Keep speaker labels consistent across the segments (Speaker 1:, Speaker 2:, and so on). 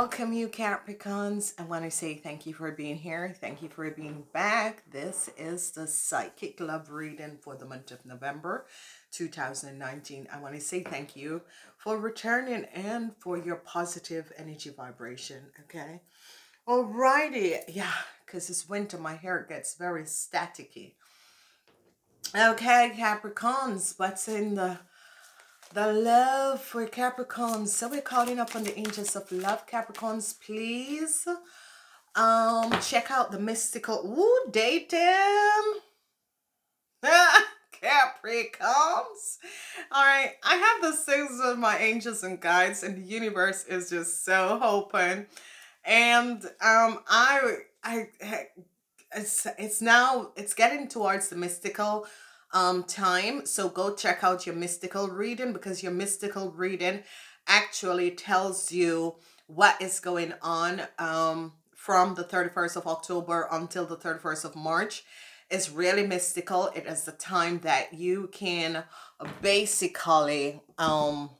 Speaker 1: Welcome you Capricorns. I want to say thank you for being here. Thank you for being back. This is the Psychic Love reading for the month of November 2019. I want to say thank you for returning and for your positive energy vibration. Okay. Alrighty. Yeah, because it's winter. My hair gets very staticky. Okay, Capricorns. What's in the the love for Capricorns. So we're calling up on the angels of love, Capricorns, please. Um, check out the mystical. Ooh, dating. Capricorns. All right, I have the things of my angels and guides, and the universe is just so open. And um, I, I, it's it's now it's getting towards the mystical um time. So go check out your mystical reading because your mystical reading actually tells you what is going on um from the 31st of October until the 31st of March is really mystical. It is the time that you can basically um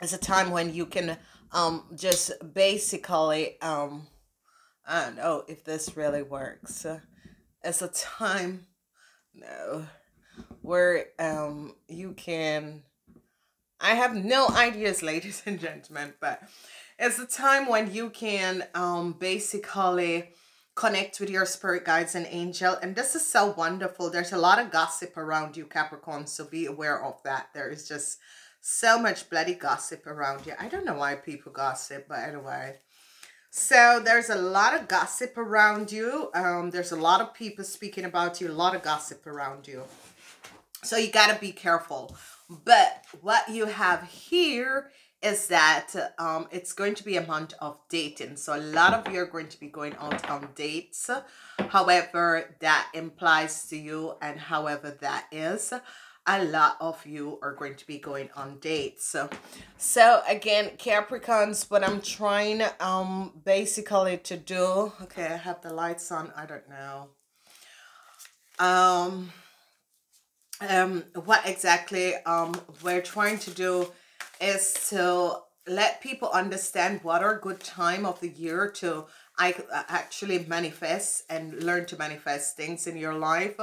Speaker 1: it's a time when you can um just basically um I don't know if this really works. It's a time no where um you can I have no ideas ladies and gentlemen but it's a time when you can um basically connect with your spirit guides and angel and this is so wonderful. There's a lot of gossip around you Capricorn so be aware of that. There is just so much bloody gossip around you. I don't know why people gossip but anyway. So there's a lot of gossip around you. Um there's a lot of people speaking about you a lot of gossip around you so you got to be careful. But what you have here is that um, it's going to be a month of dating. So a lot of you are going to be going out on dates. However, that implies to you and however that is, a lot of you are going to be going on dates. So, so again, Capricorns, what I'm trying um basically to do, okay, I have the lights on, I don't know. Um, um, what exactly um, we're trying to do is to let people understand what are good time of the year to I actually manifest and learn to manifest things in your life.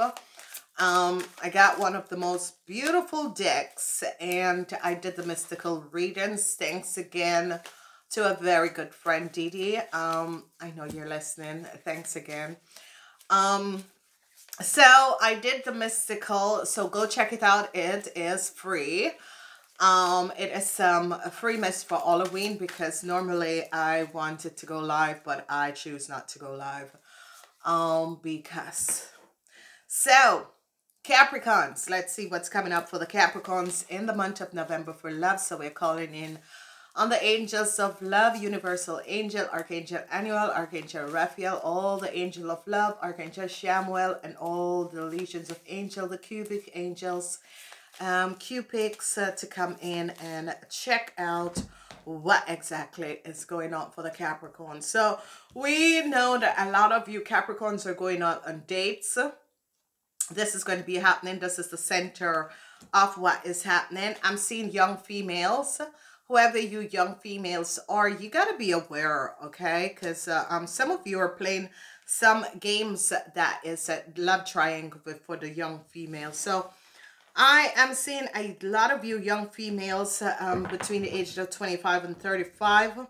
Speaker 1: Um, I got one of the most beautiful decks and I did the mystical readings. Thanks again to a very good friend, Didi. Um, I know you're listening. Thanks again. Um, so I did the mystical, so go check it out. It is free. Um, it is a free mist for Halloween because normally I wanted to go live, but I choose not to go live. Um, because so Capricorns, let's see what's coming up for the Capricorns in the month of November for love. So we're calling in on the angels of love, universal angel, archangel Aniel, archangel Raphael, all the angel of love, archangel Chamuel, and all the legions of angel, the cubic angels, um, cupids uh, to come in and check out what exactly is going on for the Capricorn. So we know that a lot of you Capricorns are going out on dates. This is going to be happening. This is the center of what is happening. I'm seeing young females whoever you young females are, you got to be aware, okay? Because uh, um, some of you are playing some games that is a love triangle for the young females. So I am seeing a lot of you young females um, between the ages of 25 and 35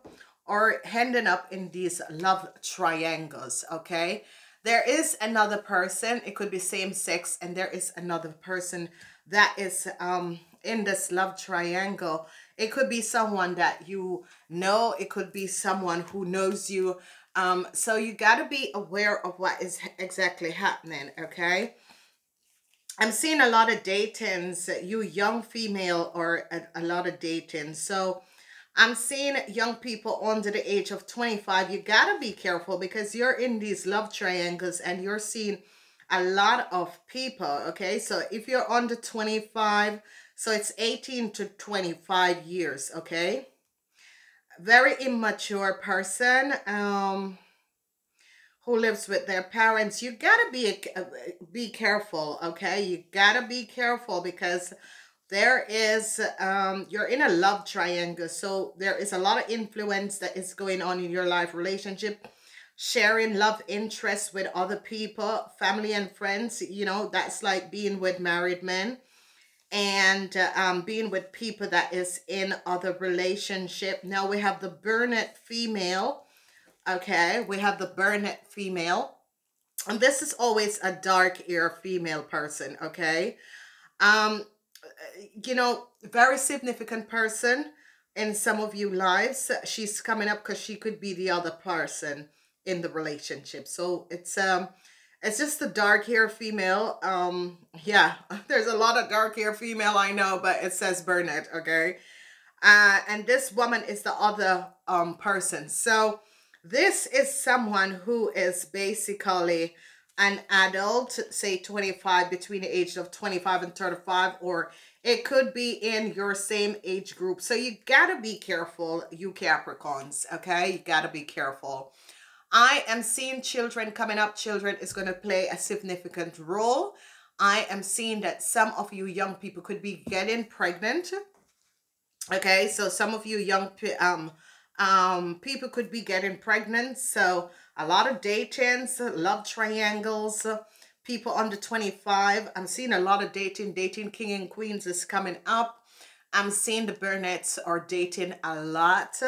Speaker 1: are ending up in these love triangles, okay? There is another person, it could be same sex, and there is another person that is um, in this love triangle it could be someone that you know. It could be someone who knows you. Um, so you got to be aware of what is exactly happening, okay? I'm seeing a lot of datings, you young female or a, a lot of dating. So I'm seeing young people under the age of 25. You got to be careful because you're in these love triangles and you're seeing a lot of people, okay? So if you're under 25, so it's 18 to 25 years, okay? Very immature person um, who lives with their parents. You gotta be uh, be careful, okay? You gotta be careful because there is um you're in a love triangle so there is a lot of influence that is going on in your life relationship sharing love interests with other people family and friends you know that's like being with married men and uh, um being with people that is in other relationship. Now we have the Burnett female okay? We have the Burnett female. And this is always a dark ear female person okay? Um you know, very significant person in some of you lives. She's coming up because she could be the other person in the relationship. So it's um it's just a dark hair female. Um yeah, there's a lot of dark hair female I know, but it says Burnett, okay? Uh and this woman is the other um person. So this is someone who is basically an adult, say 25, between the age of 25 and 35, or it could be in your same age group. So you got to be careful, you Capricorns, okay? You got to be careful. I am seeing children coming up. Children is going to play a significant role. I am seeing that some of you young people could be getting pregnant. Okay, so some of you young um um people could be getting pregnant. So a lot of datings, love triangles, people under 25. I'm seeing a lot of dating. Dating king and queens is coming up. I'm seeing the Burnetts are dating a lot.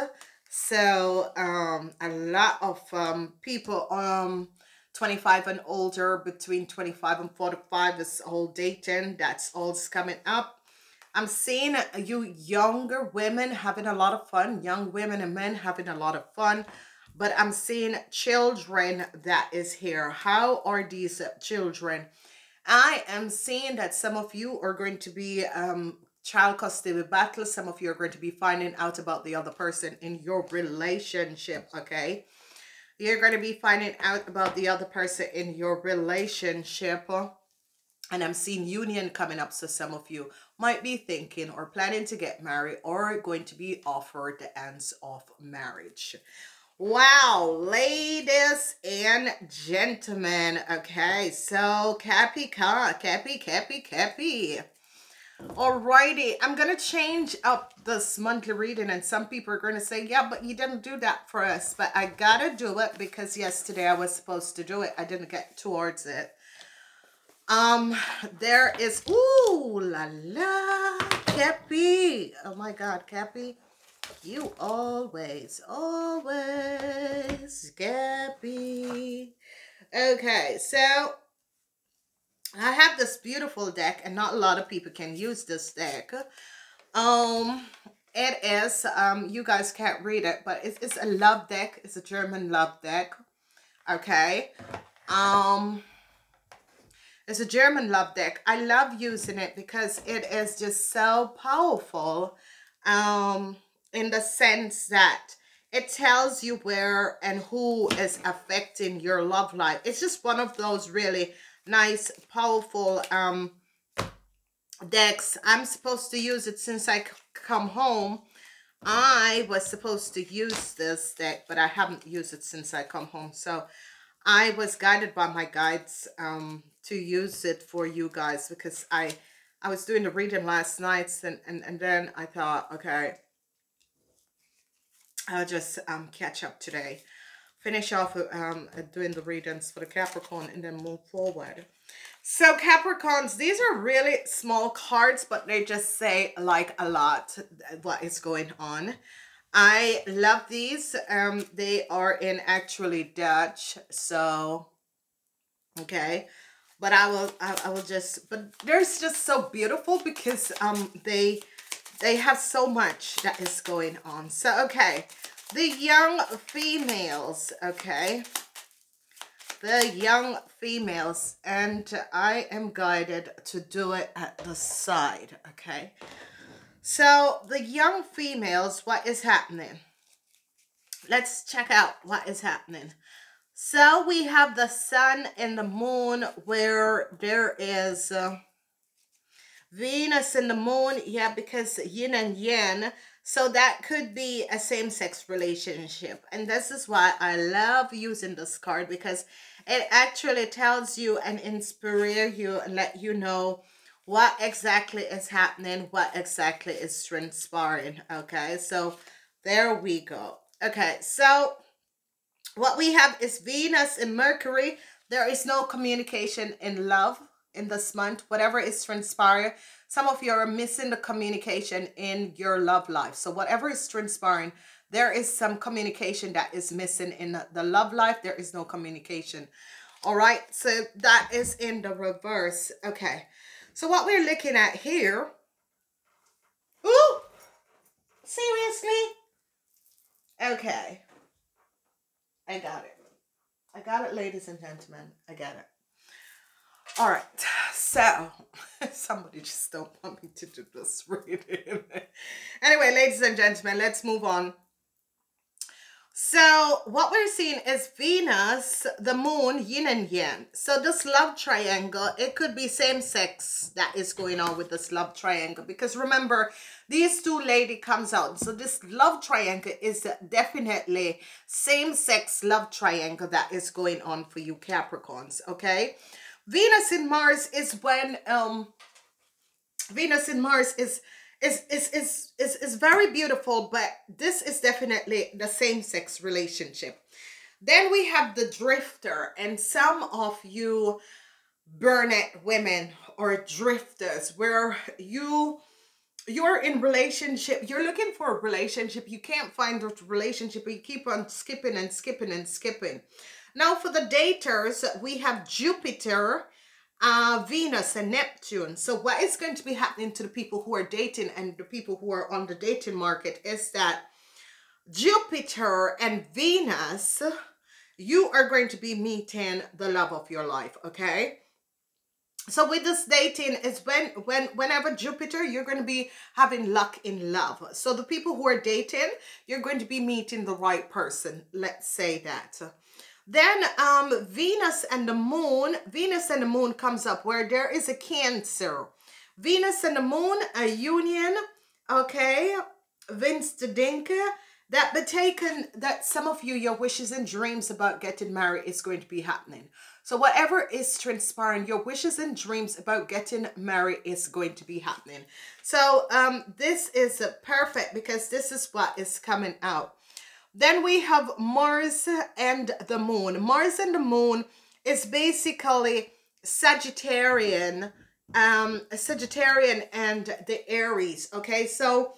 Speaker 1: So um, a lot of um, people um 25 and older, between 25 and 45 is all dating. That's all coming up. I'm seeing you younger women having a lot of fun. Young women and men having a lot of fun but I'm seeing children that is here. How are these children? I am seeing that some of you are going to be um, child custody battle. Some of you are going to be finding out about the other person in your relationship, okay? You're going to be finding out about the other person in your relationship. And I'm seeing union coming up. So some of you might be thinking or planning to get married or going to be offered the ends of marriage. Wow, ladies and gentlemen. Okay, so Cappy, Cappy, Cappy, Cappy. Alrighty, I'm going to change up this monthly reading and some people are going to say, yeah, but you didn't do that for us. But I got to do it because yesterday I was supposed to do it. I didn't get towards it. Um, there is, ooh la la, Cappy. Oh my God, Cappy. You always, always, Gabby. Okay, so I have this beautiful deck, and not a lot of people can use this deck. Um, it is, um, you guys can't read it, but it's, it's a love deck. It's a German love deck. Okay. Um, it's a German love deck. I love using it because it is just so powerful. Um, in the sense that it tells you where and who is affecting your love life. It's just one of those really nice, powerful um, decks. I'm supposed to use it since I come home. I was supposed to use this deck, but I haven't used it since I come home. So I was guided by my guides um, to use it for you guys because I I was doing the reading last night and, and, and then I thought, okay, I'll just um, catch up today. Finish off um, doing the readings for the Capricorn and then move forward. So Capricorns, these are really small cards, but they just say like a lot what is going on. I love these. Um, they are in actually Dutch, so okay. But I will, I, I will just, but they're just so beautiful because um they they have so much that is going on. So, okay, the young females, okay? The young females, and I am guided to do it at the side, okay? So, the young females, what is happening? Let's check out what is happening. So, we have the sun and the moon where there is... Uh, Venus and the moon, yeah, because yin and yang. So that could be a same-sex relationship. And this is why I love using this card because it actually tells you and inspire you and let you know what exactly is happening, what exactly is transpiring. Okay, so there we go. Okay, so what we have is Venus and Mercury. There is no communication in love in this month. Whatever is transpiring, some of you are missing the communication in your love life. So whatever is transpiring, there is some communication that is missing in the love life. There is no communication. All right, so that is in the reverse. Okay, so what we're looking at here. Ooh, seriously? Okay, I got it. I got it, ladies and gentlemen. I got it. All right, so somebody just don't want me to do this reading. anyway, ladies and gentlemen, let's move on so what we're seeing is Venus, the moon, yin and yang. So this love triangle, it could be same sex that is going on with this love triangle. Because remember, these two lady comes out. So this love triangle is definitely same sex love triangle that is going on for you Capricorns. Okay. Venus in Mars is when, um, Venus in Mars is is is is is is very beautiful, but this is definitely the same sex relationship. Then we have the drifter, and some of you burnet women or drifters where you you're in relationship you're looking for a relationship you can't find a relationship you keep on skipping and skipping and skipping now for the daters we have jupiter uh, Venus and Neptune. So what is going to be happening to the people who are dating and the people who are on the dating market is that Jupiter and Venus, you are going to be meeting the love of your life, okay? So with this dating is when when whenever Jupiter, you're going to be having luck in love. So the people who are dating, you're going to be meeting the right person. Let's say that. Then um, Venus and the moon, Venus and the moon comes up where there is a cancer. Venus and the moon, a union, okay? Vince the that be taken, that some of you, your wishes and dreams about getting married is going to be happening. So whatever is transpiring, your wishes and dreams about getting married is going to be happening. So um, this is perfect because this is what is coming out. Then we have Mars and the Moon. Mars and the Moon is basically Sagittarian, um, Sagittarian and the Aries. Okay, so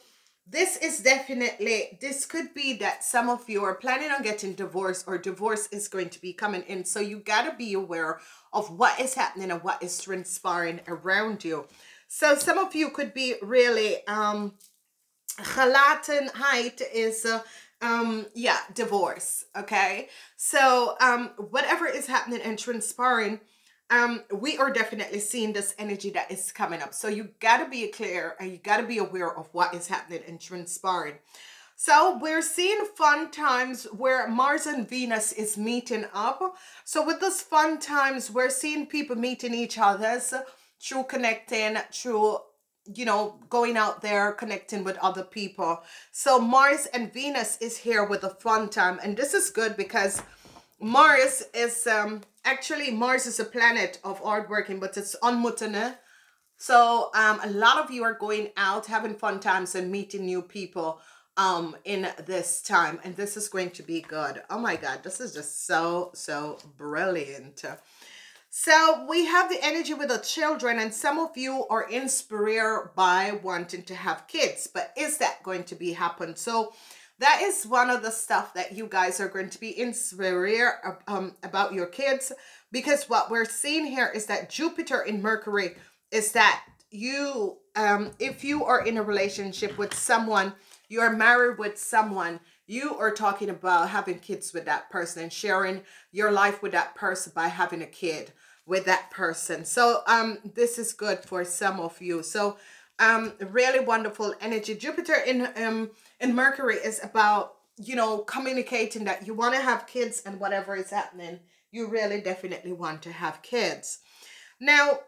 Speaker 1: this is definitely, this could be that some of you are planning on getting divorced or divorce is going to be coming in. So you got to be aware of what is happening and what is transpiring around you. So some of you could be really, um, height is uh, um yeah divorce okay? So um whatever is happening and transpiring um we are definitely seeing this energy that is coming up. So you got to be clear and you got to be aware of what is happening and transpiring. So we're seeing fun times where Mars and Venus is meeting up. So with this fun times, we're seeing people meeting each other's through connecting, through you know, going out there, connecting with other people. So Mars and Venus is here with a fun time. And this is good because Mars is, um, actually Mars is a planet of hard working, but it's on Mutane. So um, a lot of you are going out, having fun times and meeting new people um in this time and this is going to be good oh my god this is just so so brilliant so we have the energy with the children and some of you are inspired by wanting to have kids, but is that going to be happen? So that is one of the stuff that you guys are going to be inspired um, about your kids because what we're seeing here is that Jupiter in Mercury is that you, um, if you are in a relationship with someone, you are married with someone, you are talking about having kids with that person and sharing your life with that person by having a kid with that person. So um, this is good for some of you. So um, really wonderful energy. Jupiter in um in Mercury is about you know communicating that you want to have kids and whatever is happening, you really definitely want to have kids. Now,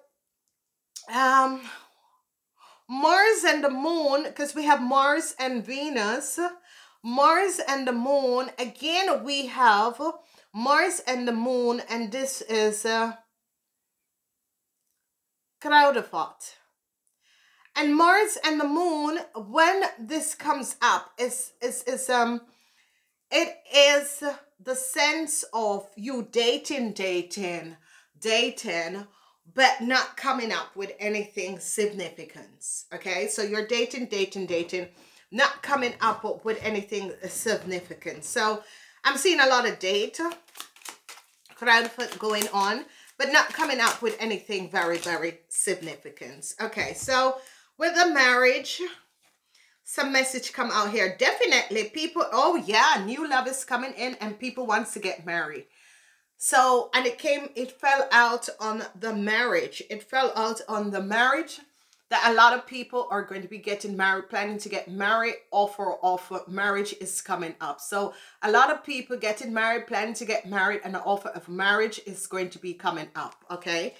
Speaker 1: um, Mars and the Moon, because we have Mars and Venus. Mars and the Moon. Again, we have Mars and the Moon, and this is uh, Kruidenvat. And Mars and the moon, when this comes up, is is is um it is the sense of you dating, dating, dating, but not coming up with anything significance. Okay, so you're dating, dating, dating, not coming up with anything significant. So I'm seeing a lot of date crowd going on, but not coming up with anything very, very significant. Okay, so with the marriage, some message come out here. Definitely people, oh yeah, new love is coming in and people wants to get married. So, and it came, it fell out on the marriage. It fell out on the marriage that a lot of people are going to be getting married, planning to get married, offer, offer, marriage is coming up. So a lot of people getting married, planning to get married, and the offer of marriage is going to be coming up, okay?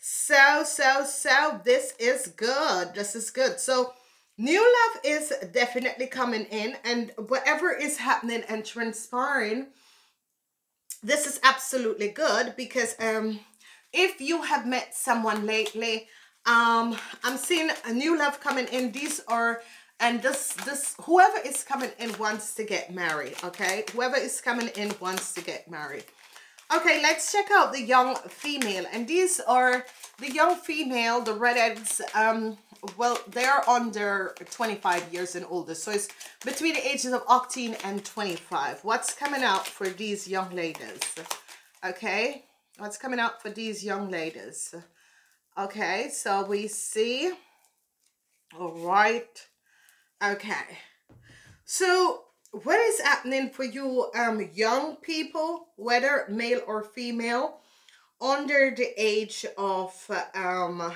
Speaker 1: So, so, so, this is good. This is good. So, new love is definitely coming in, and whatever is happening and transpiring, this is absolutely good because um, if you have met someone lately, um i'm seeing a new love coming in. These are and this this whoever is coming in wants to get married okay? Whoever is coming in wants to get married. Okay let's check out the young female. And these are the young female the redheads um well they're under 25 years and older. So it's between the ages of 18 and 25 what's coming out for these young ladies? Okay what's coming out for these young ladies Okay, so we see, all right, okay. So what is happening for you um, young people, whether male or female, under the age of um,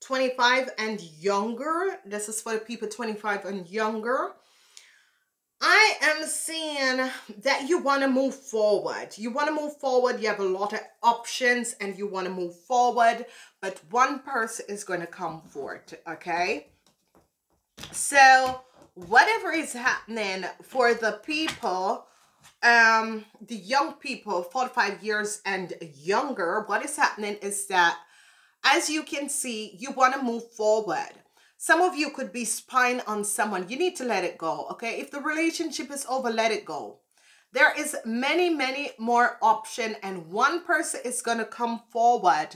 Speaker 1: 25 and younger. This is for people 25 and younger. I am seeing that you want to move forward. You want to move forward. You have a lot of options and you want to move forward. But one person is going to come forward, okay? So whatever is happening for the people, um, the young people, 45 years and younger, what is happening is that as you can see, you want to move forward. Some of you could be spying on someone. You need to let it go, okay? If the relationship is over, let it go. There is many, many more option and one person is going to come forward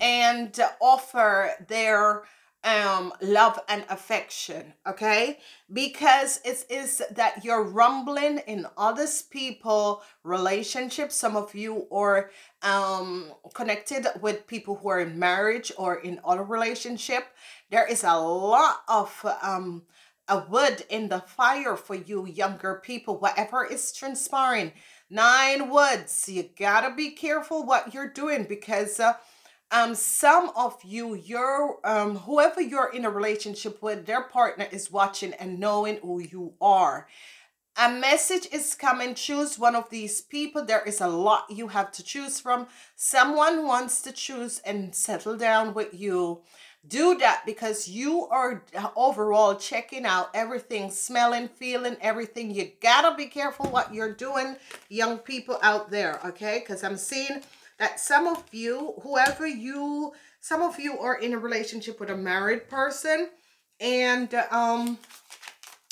Speaker 1: and offer their um love and affection okay because it is that you're rumbling in others people relationships some of you are um connected with people who are in marriage or in other relationship there is a lot of um a wood in the fire for you younger people. Whatever is transpiring nine woods. You gotta be careful what you're doing because uh, um some of you your um whoever you're in a relationship with their partner is watching and knowing who you are. A message is coming. Choose one of these people. There is a lot you have to choose from. Someone wants to choose and settle down with you do that because you are overall checking out everything smelling feeling everything you gotta be careful what you're doing young people out there okay because i'm seeing that some of you, whoever you, some of you are in a relationship with a married person and um,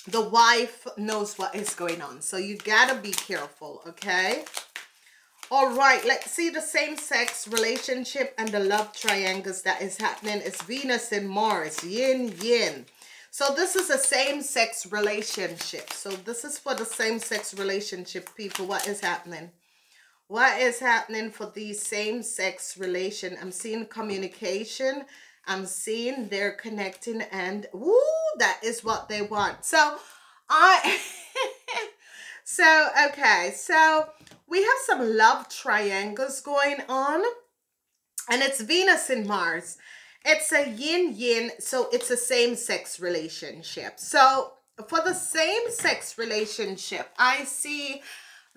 Speaker 1: the wife knows what is going on. So you gotta be careful, okay? All right, let's see the same-sex relationship and the love triangles that is happening. It's Venus and Mars, yin, yin. So this is a same-sex relationship. So this is for the same-sex relationship people. What is happening? What is happening for these same-sex relation? I'm seeing communication. I'm seeing they're connecting and woo, that is what they want. So I, so, okay. So we have some love triangles going on and it's Venus and Mars. It's a yin-yin, so it's a same-sex relationship. So for the same-sex relationship, I see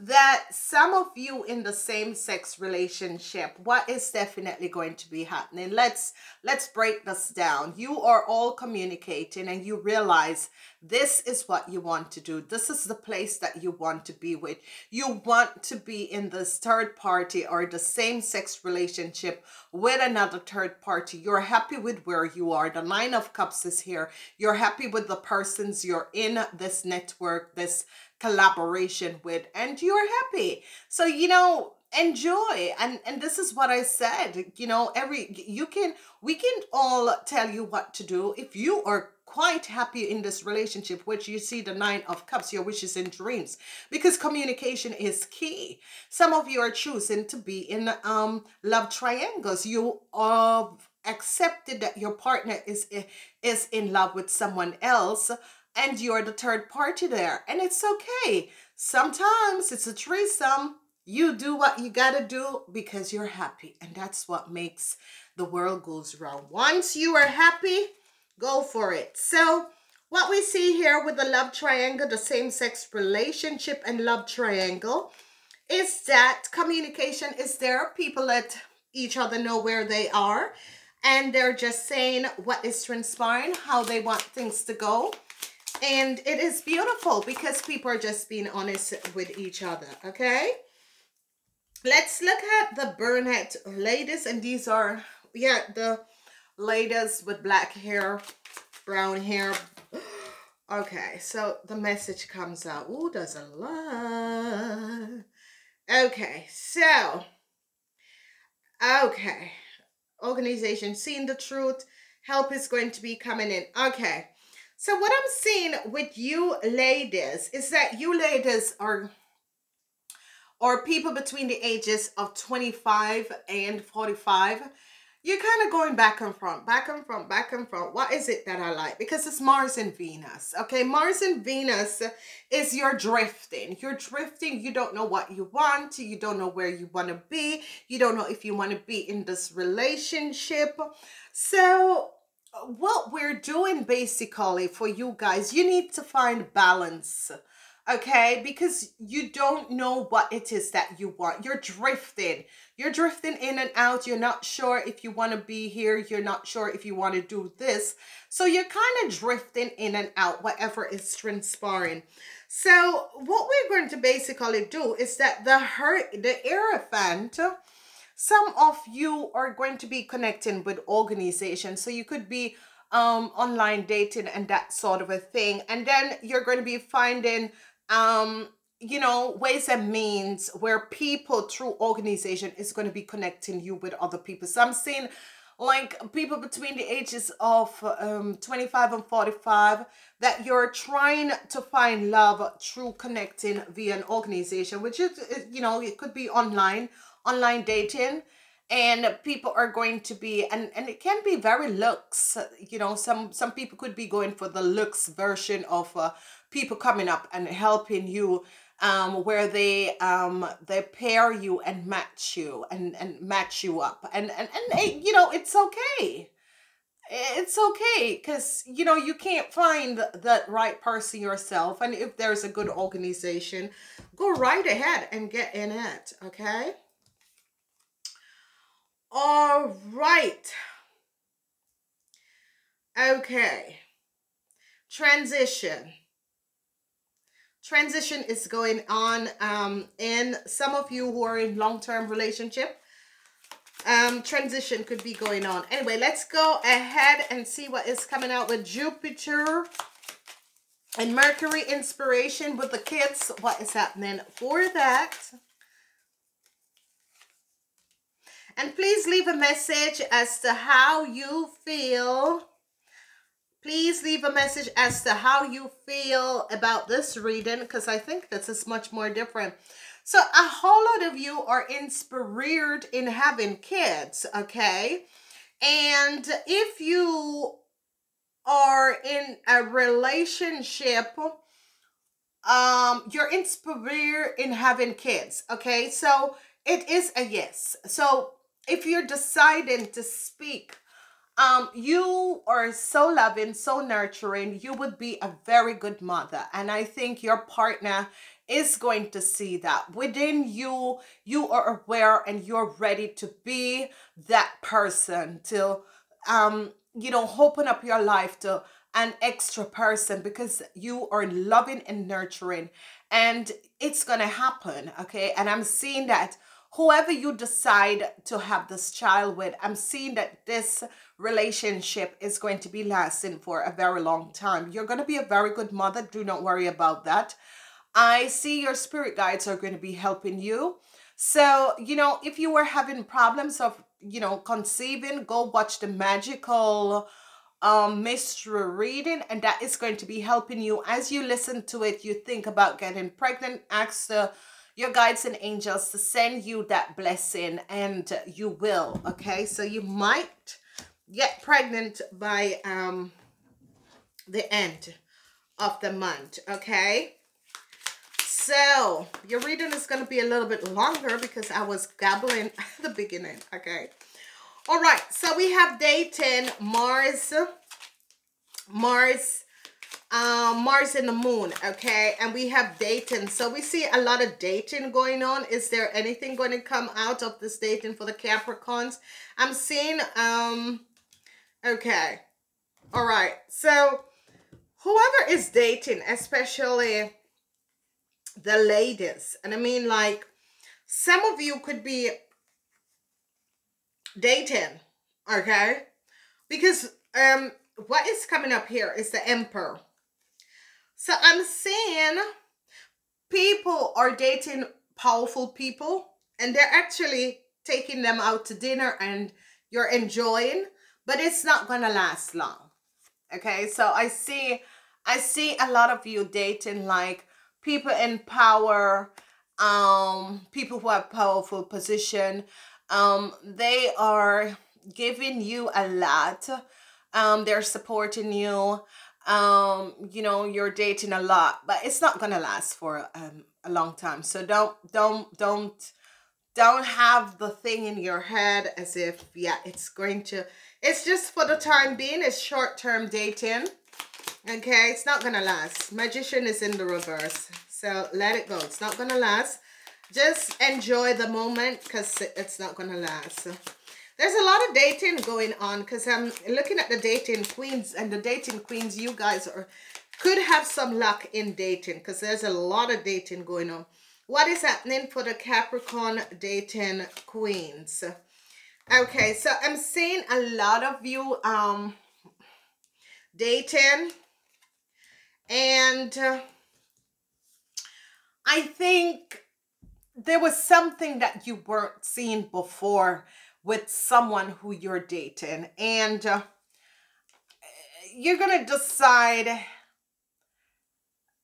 Speaker 1: that some of you in the same sex relationship what is definitely going to be happening let's let's break this down you are all communicating and you realize this is what you want to do. This is the place that you want to be with. You want to be in this third party or the same sex relationship with another third party. You're happy with where you are. The Nine of Cups is here. You're happy with the persons you're in this network, this collaboration with, and you're happy. So, you know, enjoy and and this is what i said you know every you can we can all tell you what to do if you are quite happy in this relationship, which you see the nine of cups, your wishes and dreams, because communication is key. Some of you are choosing to be in um love triangles. You have accepted that your partner is is in love with someone else and you're the third party there and it's okay sometimes it's a threesome you do what you gotta do because you're happy and that's what makes the world goes round once you are happy Go for it. So what we see here with the love triangle, the same-sex relationship and love triangle, is that communication is there. People let each other know where they are. And they're just saying what is transpiring, how they want things to go. And it is beautiful because people are just being honest with each other, okay? Let's look at the Burnett ladies. And these are, yeah, the ladies with black hair, brown hair. Okay, so the message comes out. Ooh, there's a lot. Okay, so, okay. Organization, seeing the truth. Help is going to be coming in. Okay, so what I'm seeing with you ladies is that you ladies are or people between the ages of 25 and 45 you're kind of going back and front, back and front, back and front. What is it that I like? Because it's Mars and Venus. Okay, Mars and Venus is your drifting. You're drifting. You don't know what you want. You don't know where you want to be. You don't know if you want to be in this relationship. So what we're doing basically for you guys, you need to find balance okay? Because you don't know what it is that you want. You're drifting. You're drifting in and out. You're not sure if you want to be here. You're not sure if you want to do this. So you're kind of drifting in and out, whatever is transpiring. So what we're going to basically do is that the hurt, the Hierophant, some of you are going to be connecting with organizations. So you could be um online dating and that sort of a thing and then you're going to be finding um, you know, ways and means where people through organization is going to be connecting you with other people. So I'm seeing like people between the ages of um, 25 and 45 that you're trying to find love through connecting via an organization, which is, you know, it could be online, online dating and people are going to be and and it can be very looks you know some some people could be going for the looks version of uh, people coming up and helping you um, where they um, they pair you and match you and, and match you up. And, and, and it, you know it's okay. It's okay because you know you can't find the right person yourself and if there's a good organization go right ahead and get in it okay all right okay transition transition is going on um, in some of you who are in long-term relationship. Um, transition could be going on. Anyway, let's go ahead and see what is coming out with Jupiter and Mercury inspiration with the kids. What is happening for that? And please leave a message as to how you feel Please leave a message as to how you feel about this reading because I think this is much more different. So a whole lot of you are inspired in having kids, okay? And if you are in a relationship, um, you're inspired in having kids, okay? So it is a yes. So if you're deciding to speak um, you are so loving, so nurturing. You would be a very good mother. And I think your partner is going to see that within you. You are aware and you're ready to be that person to, um, you know, open up your life to an extra person because you are loving and nurturing and it's going to happen okay and i'm seeing that whoever you decide to have this child with i'm seeing that this relationship is going to be lasting for a very long time. You're going to be a very good mother do not worry about that. I see your spirit guides are going to be helping you. So you know if you were having problems of you know conceiving go watch the magical um mystery reading and that is going to be helping you. As you listen to it you think about getting pregnant ask the, your guides and angels to send you that blessing and you will okay? So you might get pregnant by um the end of the month okay? So your reading is going to be a little bit longer because i was gabbling at the beginning okay? All right, so we have dating Mars, Mars, um, Mars in the moon, okay? And we have dating. So we see a lot of dating going on. Is there anything going to come out of this dating for the Capricorns? I'm seeing, um, okay. All right. So whoever is dating, especially the ladies, and I mean like some of you could be dating, okay? Because um, what is coming up here is the emperor. So I'm saying people are dating powerful people and they're actually taking them out to dinner and you're enjoying, but it's not going to last long. Okay? So I see I see a lot of you dating like people in power, um people who have powerful position, um, they are giving you a lot. Um, they're supporting you. Um, you know, you're dating a lot, but it's not gonna last for um, a long time. So don't, don't, don't, don't have the thing in your head as if yeah, it's going to. It's just for the time being. It's short term dating. Okay, it's not gonna last. Magician is in the reverse, so let it go. It's not gonna last just enjoy the moment because it's not to last. There's a lot of dating going on because I'm looking at the dating queens and the dating queens, you guys are could have some luck in dating because there's a lot of dating going on. What is happening for the Capricorn dating queens? Okay, so I'm seeing a lot of you um dating and uh, I think there was something that you weren't seeing before with someone who you're dating and uh, you're gonna decide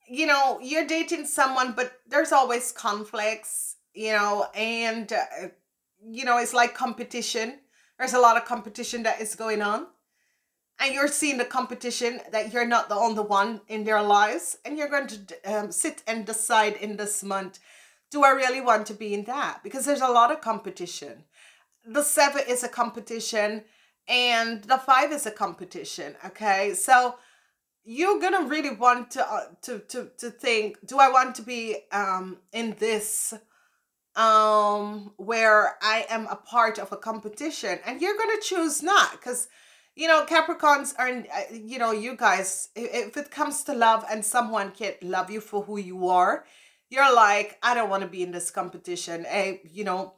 Speaker 1: you know you're dating someone but there's always conflicts you know and uh, you know it's like competition there's a lot of competition that is going on and you're seeing the competition that you're not the only one in their lives and you're going to um, sit and decide in this month do I really want to be in that? Because there's a lot of competition. The seven is a competition and the five is a competition. Okay. So you're gonna really want to uh, to to to think do i want to be um in this um where i am a part of a competition and you're gonna choose not because you know capricorns are uh, you know you guys if it comes to love and someone can't love you for who you are you're like, I don't want to be in this competition. Hey, you know,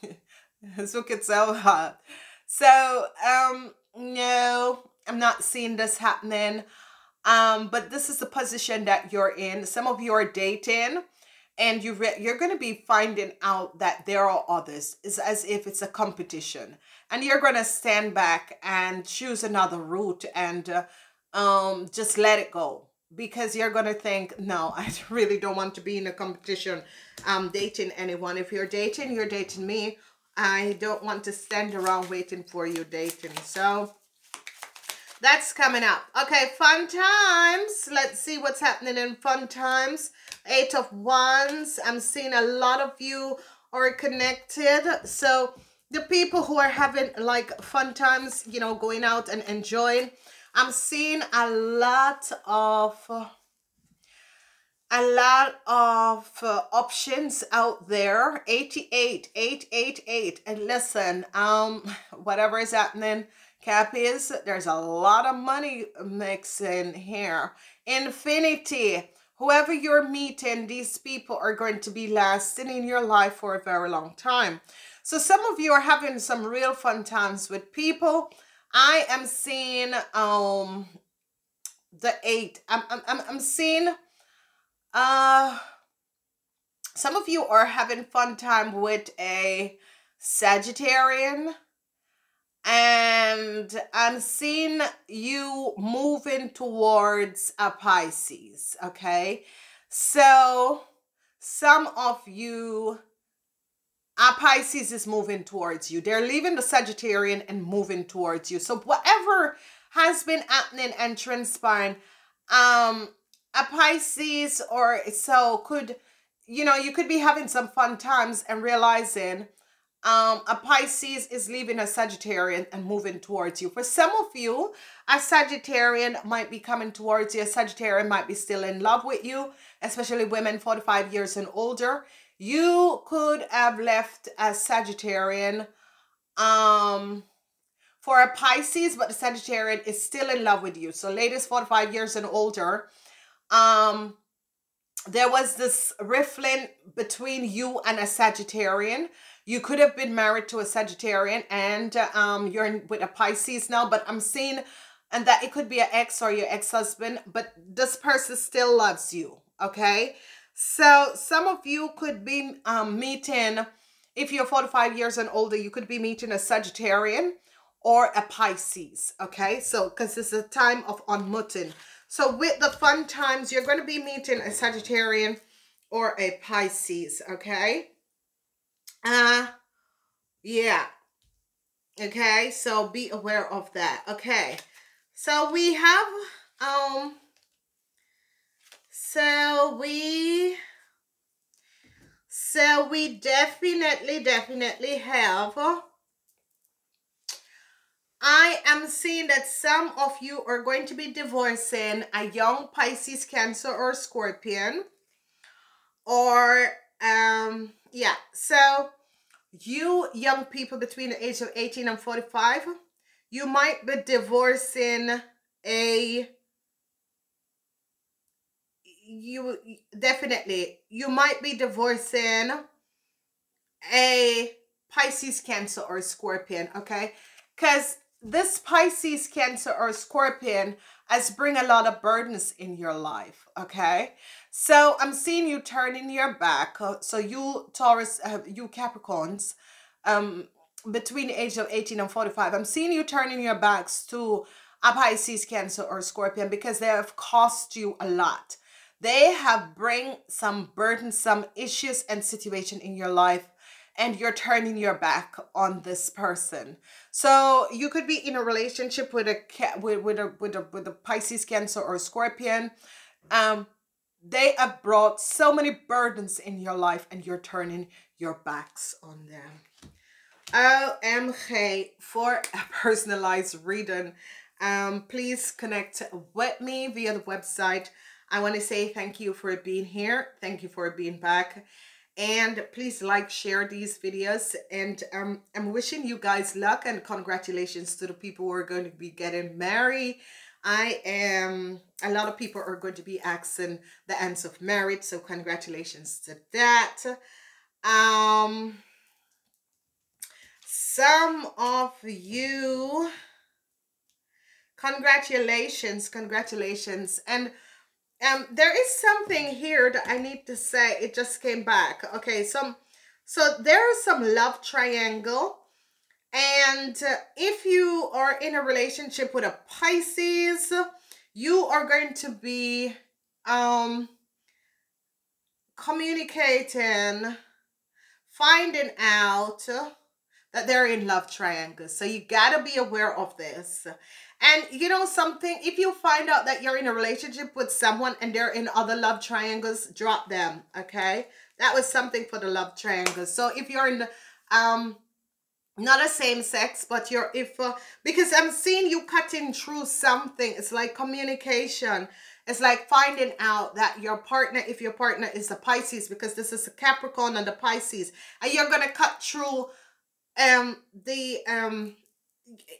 Speaker 1: look at so hot. So, um, no, I'm not seeing this happening. Um, but this is the position that you're in. Some of you are dating and you you're going to be finding out that there are others. It's as if it's a competition. And you're going to stand back and choose another route and uh, um, just let it go because you're gonna think no i really don't want to be in a competition um dating anyone if you're dating you're dating me i don't want to stand around waiting for you dating so that's coming up. Okay fun times. Let's see what's happening in fun times. Eight of wands. I'm seeing a lot of you are connected. So the people who are having like fun times you know going out and enjoying I'm seeing a lot of a lot of uh, options out there 88 888 and listen um whatever is happening cap is there's a lot of money mixing here. Infinity, whoever you're meeting, these people are going to be lasting in your life for a very long time. So some of you are having some real fun times with people. I am seeing um the eight. I'm I'm I'm, I'm seeing uh some of you are having fun time with a Sagittarian and I'm seeing you moving towards a Pisces, okay? So some of you, a Pisces is moving towards you. They're leaving the Sagittarian and moving towards you. So whatever has been happening and transpiring, um, a Pisces or so could, you know, you could be having some fun times and realizing um, a Pisces is leaving a Sagittarian and moving towards you. For some of you, a Sagittarian might be coming towards you. A Sagittarian might be still in love with you, especially women 45 years and older. You could have left a Sagittarian um, for a Pisces, but the Sagittarian is still in love with you. So ladies 45 years and older, um, there was this riffling between you and a Sagittarian you could have been married to a Sagittarian and um, you're in, with a Pisces now, but I'm seeing and that it could be an ex or your ex-husband, but this person still loves you, okay? So some of you could be um, meeting, if you're 45 years and older, you could be meeting a Sagittarian or a Pisces, okay? So, because it's a time of unmuting. So with the fun times, you're going to be meeting a Sagittarian or a Pisces, okay? Uh, yeah. Okay, so be aware of that. Okay, so we have, um, so we, so we definitely, definitely have, I am seeing that some of you are going to be divorcing a young Pisces, Cancer, or Scorpion. Or, um, yeah, so you young people between the age of 18 and 45, you might be divorcing a you definitely you might be divorcing a Pisces, Cancer, or Scorpion, okay? Because this Pisces, Cancer, or Scorpion has bring a lot of burdens in your life, okay? So I'm seeing you turning your back. Uh, so you Taurus, uh, you Capricorns, um, between the age of 18 and 45, I'm seeing you turning your backs to a Pisces, Cancer, or Scorpion because they have cost you a lot. They have bring some burdensome issues and situation in your life and you're turning your back on this person. So you could be in a relationship with a with, with a with a with a Pisces, Cancer, or Scorpion. Um, they have brought so many burdens in your life and you're turning your backs on them. OMG for a personalized reading. Um, please connect with me via the website. I want to say thank you for being here. Thank you for being back. And please like, share these videos. And um, I'm wishing you guys luck and congratulations to the people who are going to be getting married I am, a lot of people are going to be asking the ends of marriage, so congratulations to that. Um, some of you, congratulations, congratulations. And um, there is something here that I need to say. It just came back. Okay, some, so there is some love triangle and uh, if you are in a relationship with a Pisces, you are going to be um, communicating, finding out that they're in love triangles. So you got to be aware of this. And you know something, if you find out that you're in a relationship with someone and they're in other love triangles, drop them, okay? That was something for the love triangles. So if you're in the um not a same sex but you're if uh, because i'm seeing you cutting through something it's like communication it's like finding out that your partner if your partner is a pisces because this is a capricorn and the pisces and you're gonna cut through um the um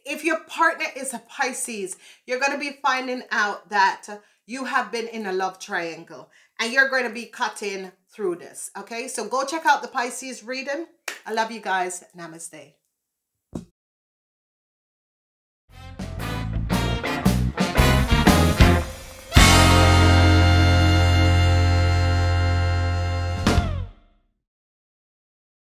Speaker 1: if your partner is a Pisces, you're going to be finding out that you have been in a love triangle and you're going to be cutting through this. Okay, so go check out the Pisces reading. I love you guys. Namaste.